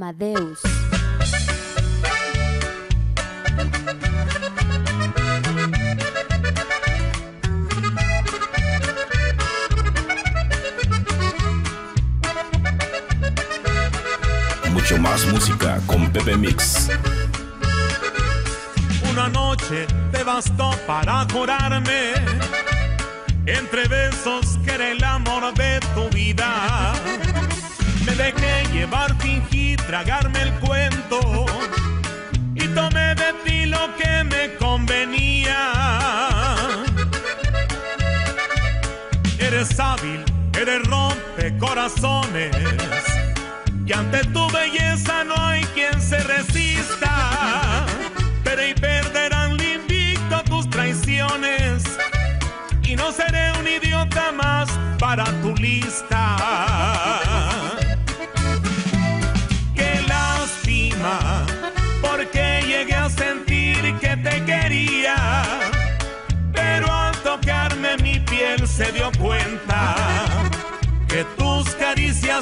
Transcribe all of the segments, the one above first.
Amadeus. Mucho más música con Pepe Mix. Una noche te bastó para jurarme entre besos que era el amor de tu vida. Me dejé llevar, fingí tragarme el cuento y tomé de ti lo que me convenía. Eres hábil, eres rompe corazones y ante tu belleza no hay quien se resista. Pero y perderán invicto tus traiciones y no seré un idiota más para tu lista.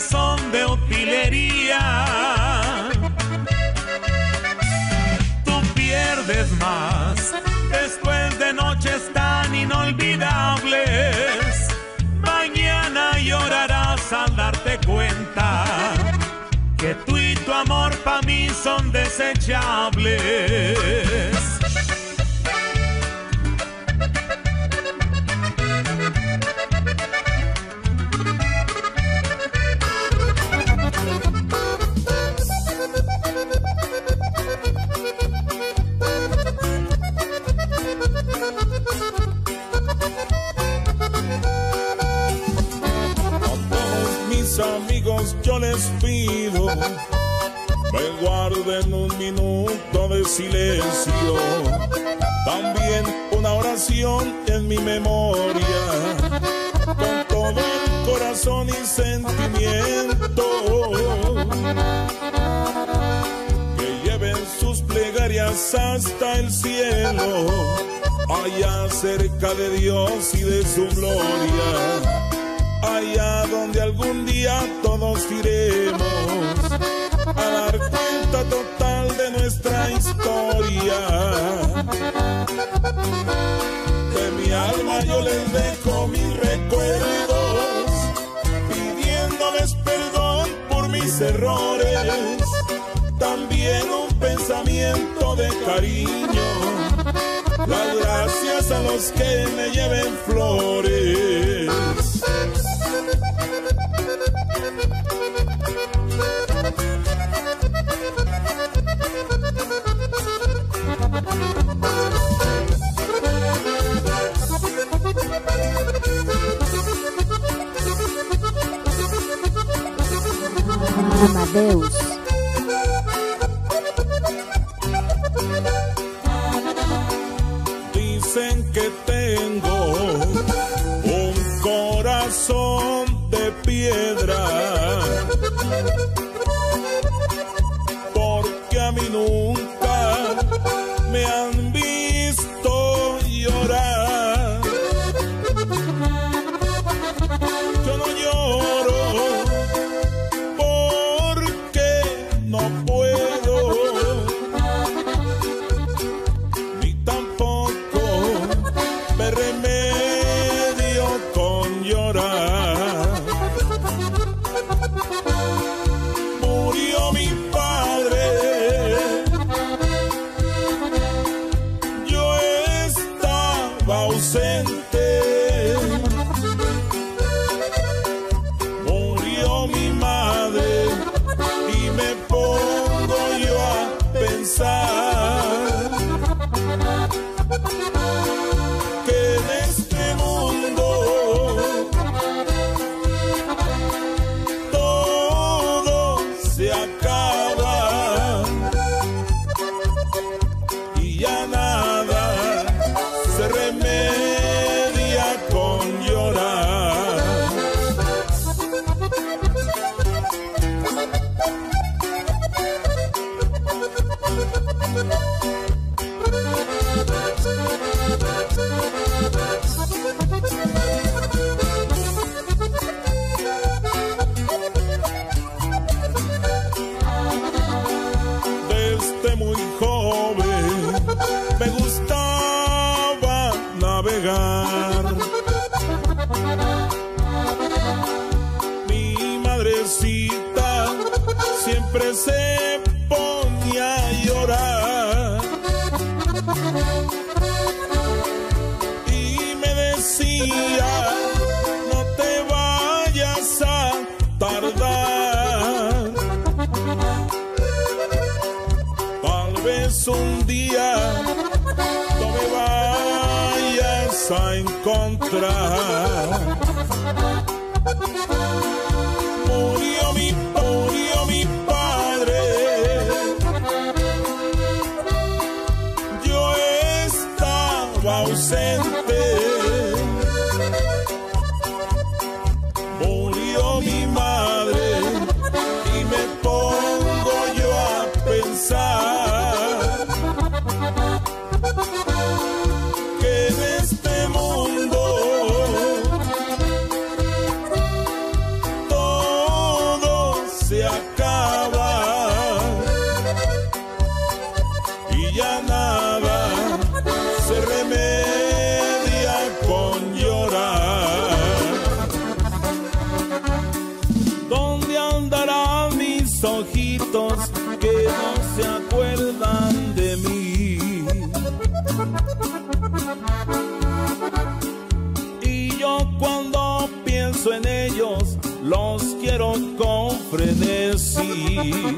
Son de utilería. Tú pierdes más después de noches tan inolvidables. Mañana llorarás al darte cuenta que tú y tu amor para mí son desechables. Silencio, también una oración en mi memoria, con todo el corazón y sentimiento, que lleven sus plegarias hasta el cielo, allá cerca de Dios y de su gloria. Allá donde algún día todos iremos. A dar cuenta total nuestra historia. De mi alma yo les dejo mis recuerdos, pidiéndoles perdón por mis errores, también un pensamiento de cariño. Las gracias a los que me lleven flores. Amadeus. Encontrar. you.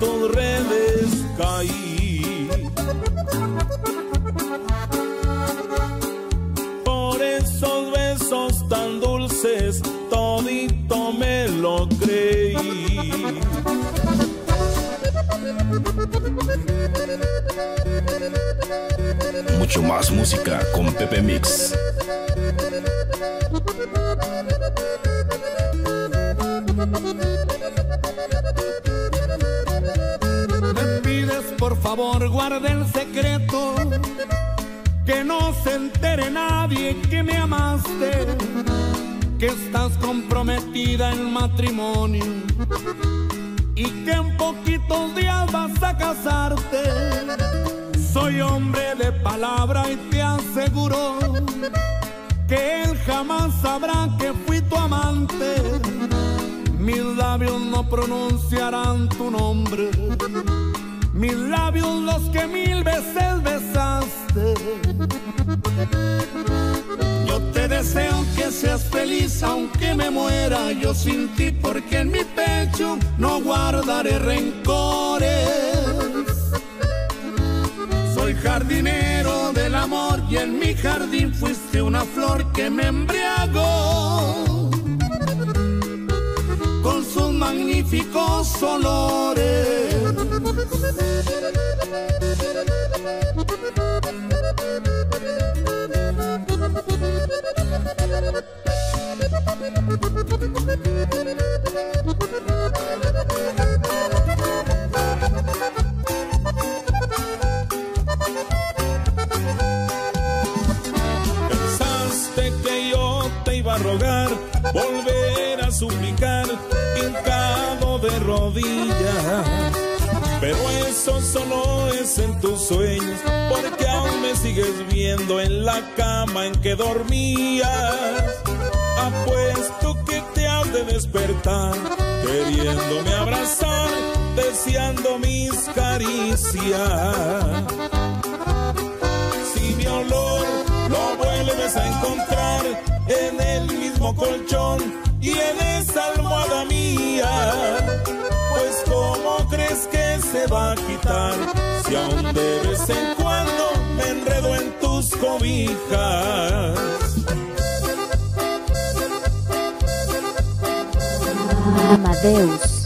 tus redes caí. Por esos besos tan dulces, todito me lo creí. Mucho más música con Pepe Mix. Favor guarde el secreto, que no se entere nadie que me amaste, que estás comprometida en matrimonio y que en poquitos días vas a casarte. Soy hombre de palabra y te aseguro que él jamás sabrá que fui tu amante. Mis labios no pronunciarán tu nombre mis labios los que mil veces besaste. Yo te deseo que seas feliz aunque me muera yo sin ti porque en mi pecho no guardaré rencores. Soy jardinero del amor y en mi jardín fuiste una flor que me embriagó magníficos olores. Pensaste que yo te iba a rogar, volver pero eso solo es en tus sueños, porque aún me sigues viendo en la cama en que dormías. Apuesto que te has de despertar, queriéndome abrazar deseando mis caricias. Si mi olor lo vuelves a encontrar en el mismo colchón y en esa almohada mía, pues ¿cómo crees que se va a quitar si aún de vez en cuando me enredo en tus cobijas? Amadeus.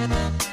No quiero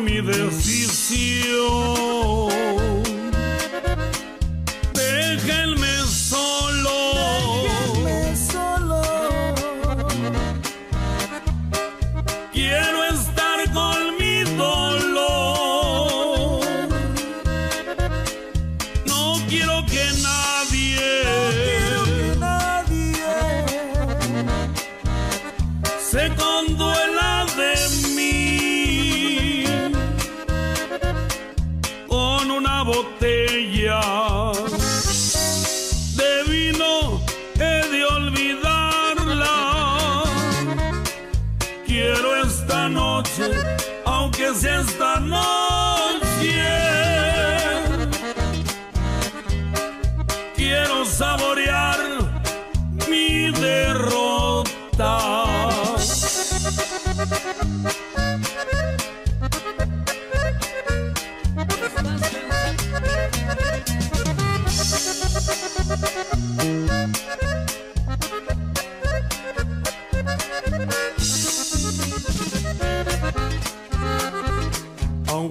mi decisión.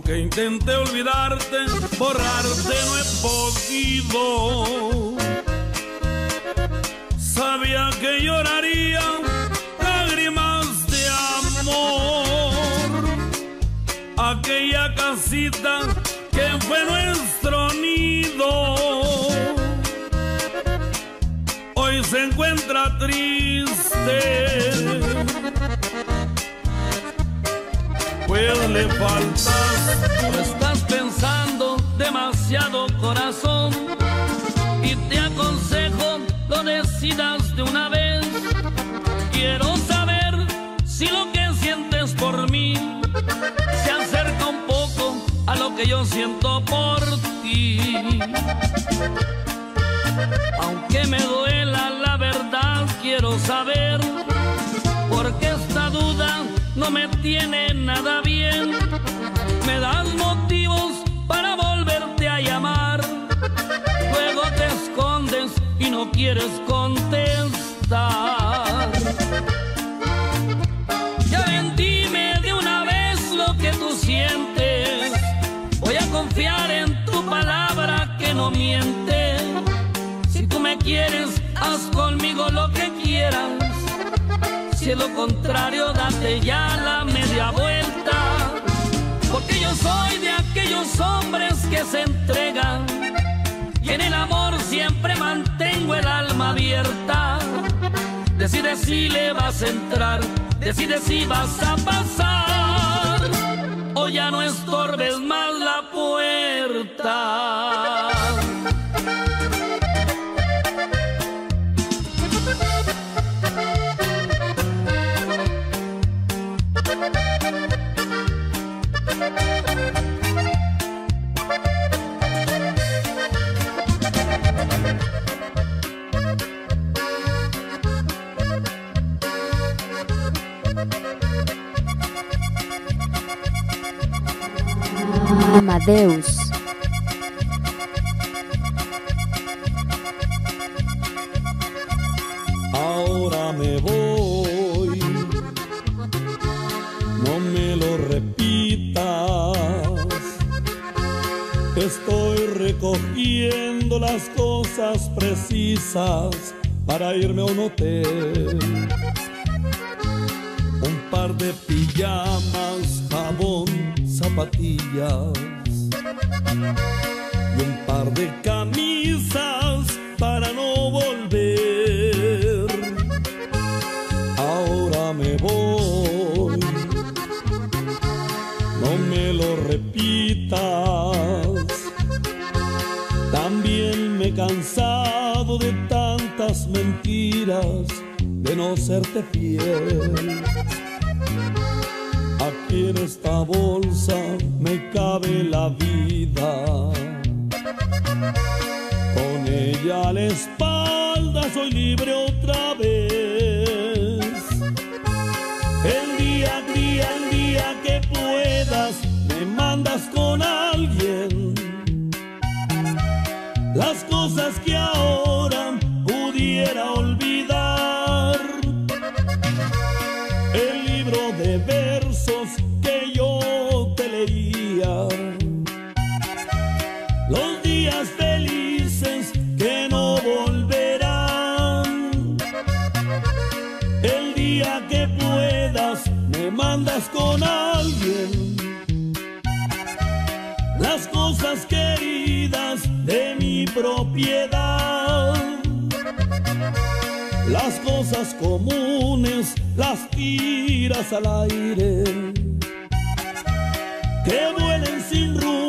Aunque intenté olvidarte, borrarte no he podido. Sabía que lloraría lágrimas de amor. Aquella casita que fue nuestro nido. Hoy se encuentra triste. Pues le faltas, no estás pensando demasiado corazón y te aconsejo lo decidas de una vez. Quiero saber si lo que sientes por mí se acerca un poco a lo que yo siento por ti. Aunque me duela la verdad, quiero saber porque esta duda no me tiene nada bien. Me das motivos para volverte a llamar. Luego te escondes y no quieres contestar. Ya ven, dime de una vez lo que tú sientes. Voy a confiar en tu palabra que no miente. Si tú me quieres, haz conmigo lo que quieras. Si es lo contrario, date ya la media vuelta. Hombres que se entregan. Y en el amor siempre mantengo el alma abierta. Decide si le vas a entrar, decide si vas a pasar. O ya no estorbes más la puerta. Amadeus. Ahora me voy, no me lo repitas. Estoy recogiendo las cosas precisas para irme a un hotel. Un par de pijamas, jabón, zapatillas y un par de camisas para no volver. Ahora me voy, no me lo repitas. También me he cansado de tantas mentiras de no serte fiel. Aquí en esta bolsa Con ella a la espalda soy libre otra vez. Las cosas comunes las tiras al aire. Que vuelen sin rumbo,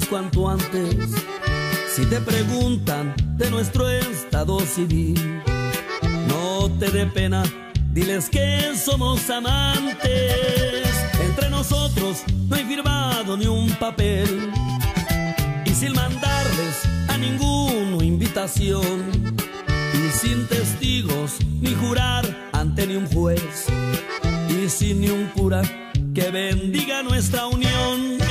cuanto antes. Si te preguntan de nuestro estado civil, no te dé pena, diles que somos amantes. Entre nosotros no hay firmado ni un papel. Y sin mandarles a ninguno invitación. Y sin testigos ni jurar ante ni un juez. Y sin ni un cura que bendiga nuestra unión.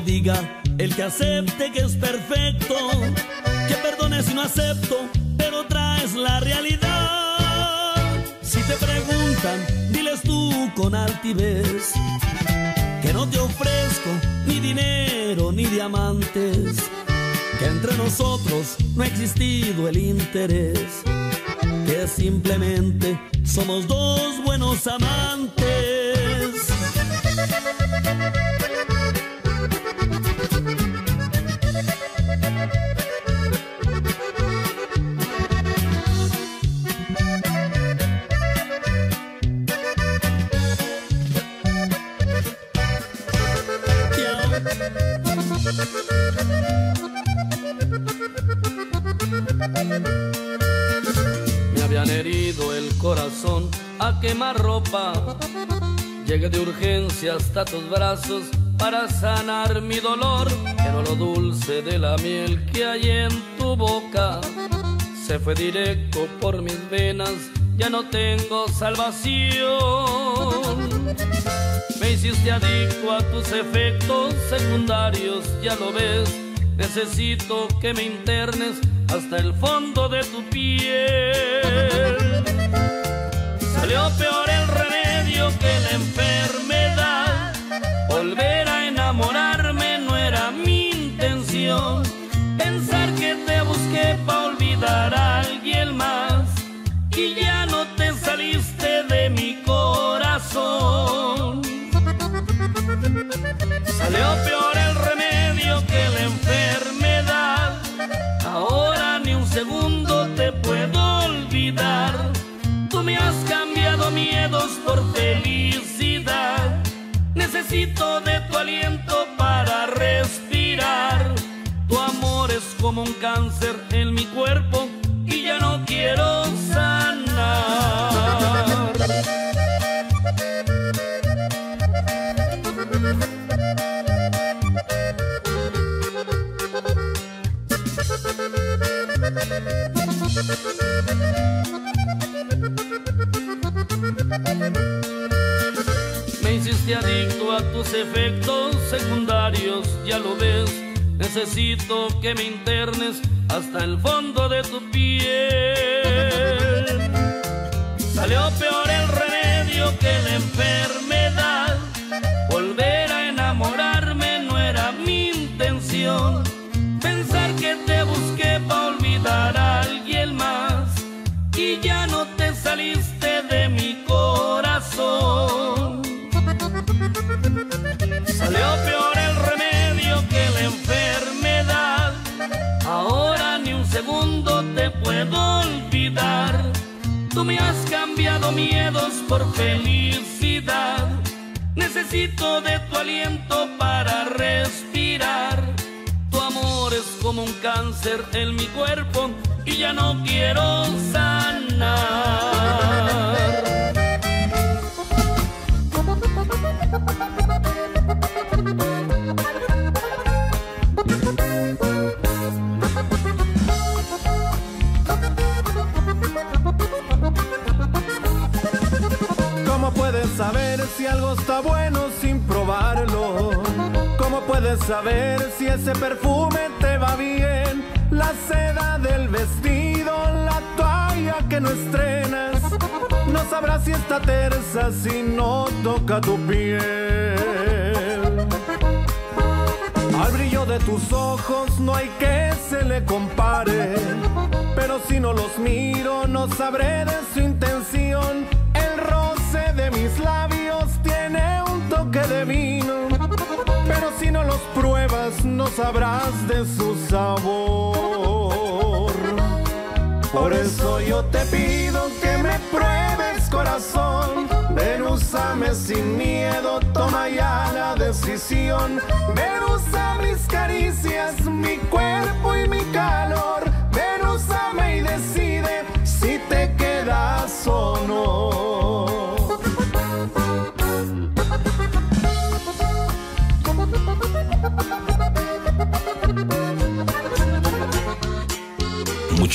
Diga el que acepte que es perfecto, que perdone si no acepto, pero traes la realidad. Si te preguntan, diles tú con altivez que no te ofrezco ni dinero ni diamantes, que entre nosotros no ha existido el interés, que simplemente somos dos buenos amantes. Me habían herido el corazón a quemar ropa. Llegué de urgencia hasta tus brazos para sanar mi dolor. Pero lo dulce de la miel que hay en tu boca se fue directo por mis venas. Ya no tengo salvación. Me hiciste adicto a tus efectos secundarios, ya lo ves. Necesito que me internes hasta el fondo de tu piel. Salió peor el remedio que la enfermedad. Volver a enamorarme no era mi intención. Pensar que te busqué para olvidar a alguien más. Y ya no te saliste de mi corazón. Salió peor el remedio que la enfermedad. Ahora ni un segundo te puedo olvidar. Tú me has cambiado miedos por felicidad. Necesito de tu aliento para respirar. Tu amor es como un cáncer en mi cuerpo y ya no quiero Me hiciste adicto a tus efectos secundarios, ya lo ves. Necesito que me internes hasta el fondo de tu piel. Salió peor el remedio que la enfermedad. Miedos por felicidad. Necesito de tu aliento para respirar. Tu amor es como un cáncer en mi cuerpo y ya no quiero sanar. si algo está bueno sin probarlo? ¿Cómo puedes saber si ese perfume te va bien? La seda del vestido, la toalla que no estrenas. No sabrás si está tersa si no toca tu piel. Al brillo de tus ojos no hay que se le compare. Pero si no los miro, no sabré de su intención de mis labios toque de vino, pero si no los pruebas no sabrás de su sabor. Por eso yo te pido que me pruebes corazón, ven úsame sin miedo, toma ya la decisión, ven usa mis caricias, mi cuerpo y mi calor,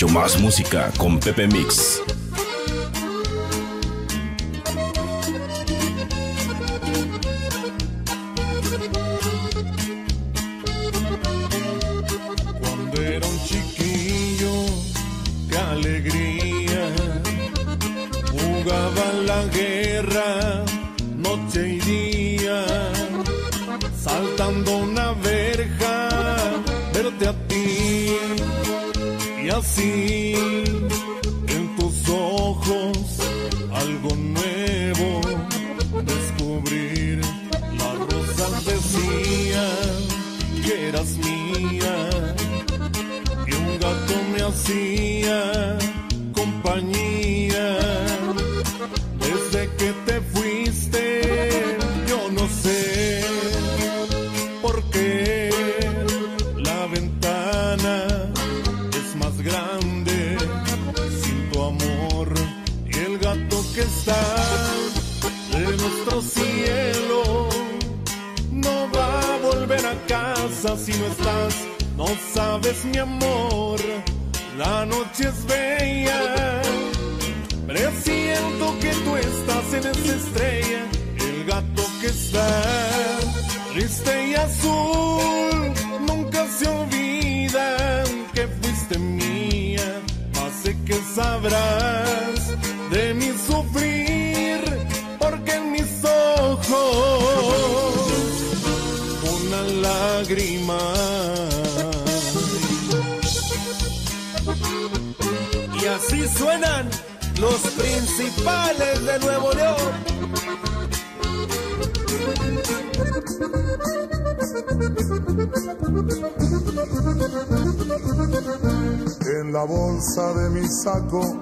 Más música con Pepe Mix.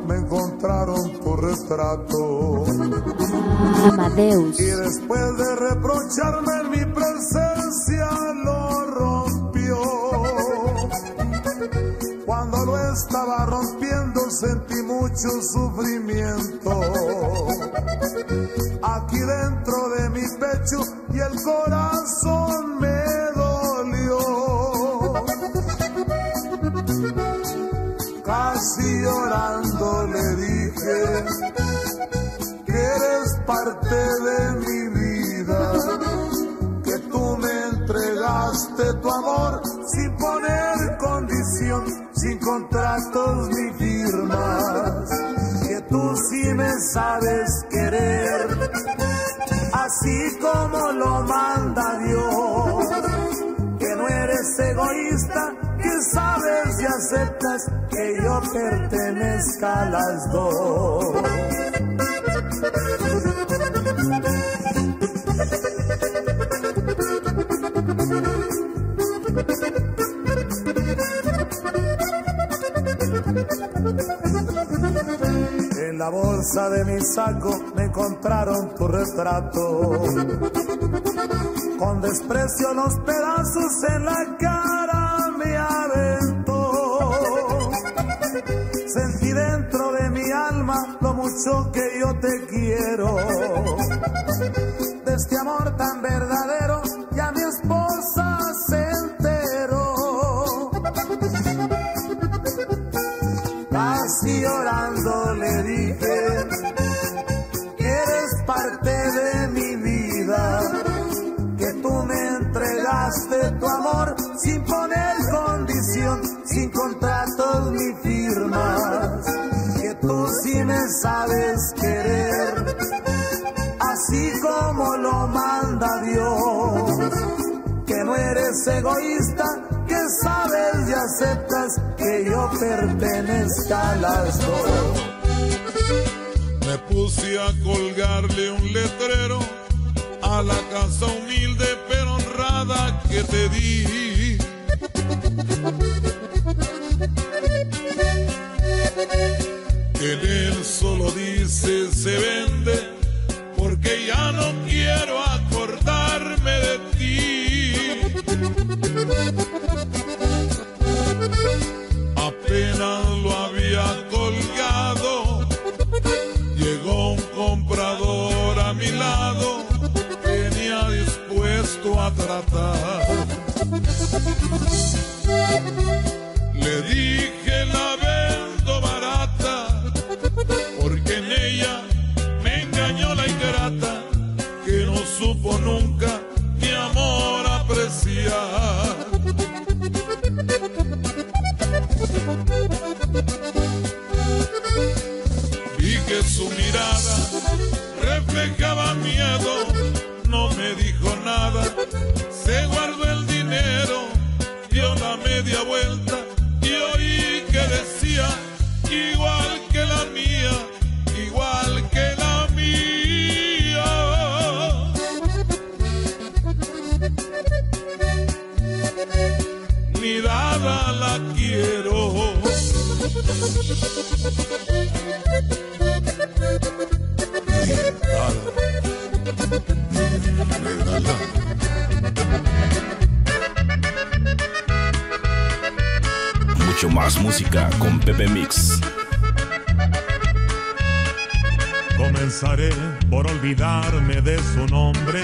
Me encontraron tu retrato. Amadeus, Y después de reprocharme en mi presencia lo rompió. Cuando lo estaba rompiendo sentí mucho sufrimiento. Aquí dentro de mi pecho y el corazón me parte de mi vida, que tú me entregaste tu amor sin poner condición, sin contratos ni firmas, que tú sí me sabes querer, así como lo manda Dios, que no eres egoísta, que sabes y aceptas que yo pertenezca a las dos. En la bolsa de mi saco me encontraron tu retrato. Con desprecio los pedazos en la cara que yo te quiero. De este amor tan verdadero egoísta, que sabes y aceptas que yo pertenezca a las dos. Me puse a colgarle un letrero a la casa humilde pero honrada que te di. Ni dada la quiero. Mucho más música con Pepe Mix. Comenzaré por olvidarme de su nombre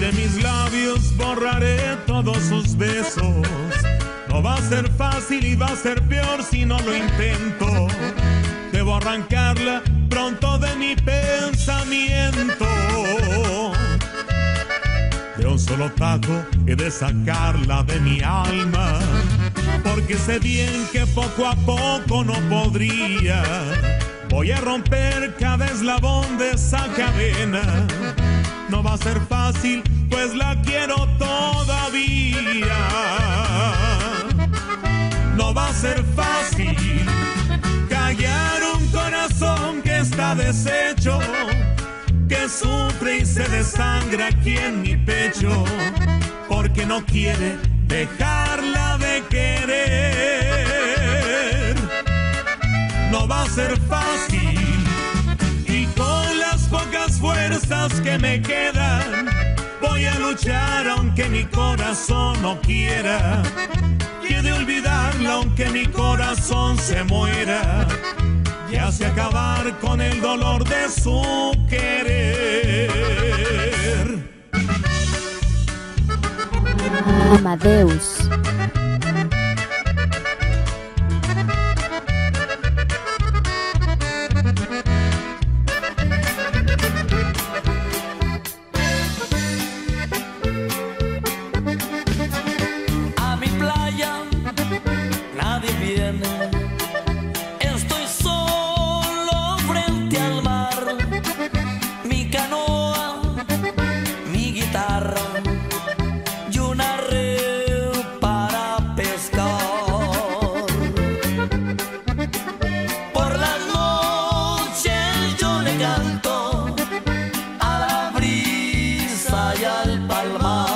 de mis labios borraré todos sus besos. No va a ser fácil y va a ser peor si no lo intento. Debo arrancarla pronto de mi pensamiento. De un solo taco he de sacarla de mi alma, porque sé bien que poco a poco no podría. Voy a romper cada eslabón de esa cadena. No va a ser fácil, pues la quiero todavía. No va a ser fácil callar un corazón que está deshecho, que sufre y se desangra aquí en mi pecho, porque no quiere dejarla de querer. No va a ser fácil fuerzas que me quedan, voy a luchar aunque mi corazón no quiera. Quiere olvidarla aunque mi corazón se muera. Y así acabar con el dolor de su querer. Amadeus. alma.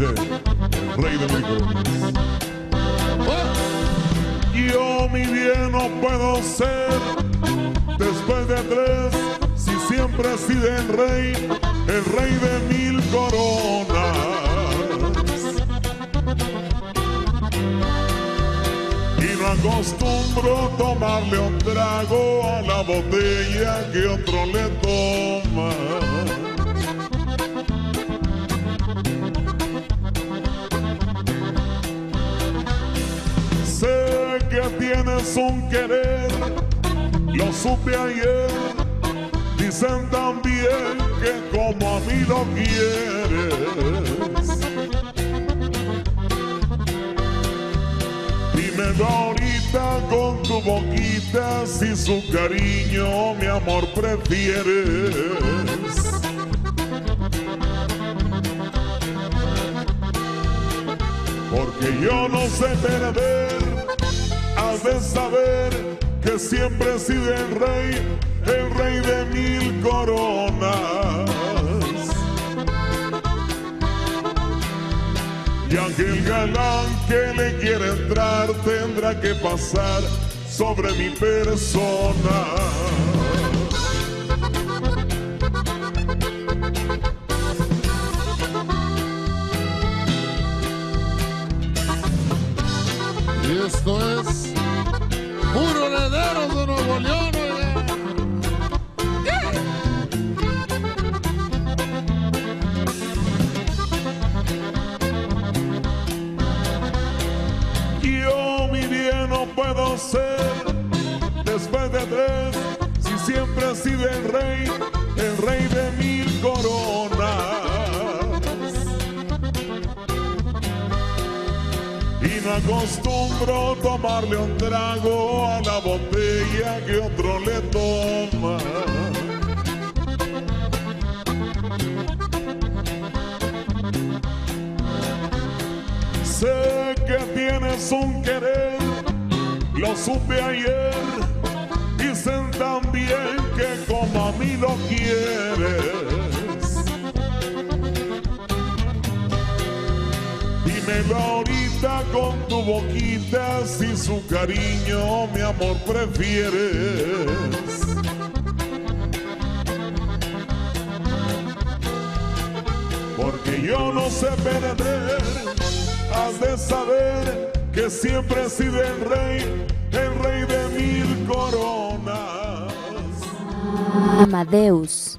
Dice rey de mil coronas. Yo mi bien no puedo ser después de tres si siempre he el rey, el rey de mil coronas. Y no acostumbro tomarle un trago a la botella que otro le toma. Tienes un querer, lo supe ayer. Dicen también que como a mí lo quieres. Dímelo ahorita con tu boquita si su cariño, mi amor, prefieres. Porque yo no sé perder, de saber que siempre he sido el rey, el rey de mil coronas. Y aquel galán que le quiere entrar tendrá que pasar sobre mi persona. Sido el rey, el rey de mil coronas. Y no acostumbro tomarle un trago a la botella que otro le toma. Sé que tienes un querer, lo supe ayer. Dicen también como a mí lo quieres. Dímelo ahorita con tu boquita si su cariño, mi amor, prefieres. Porque yo no sé perder, has de saber que siempre he sido el rey, Amadeus.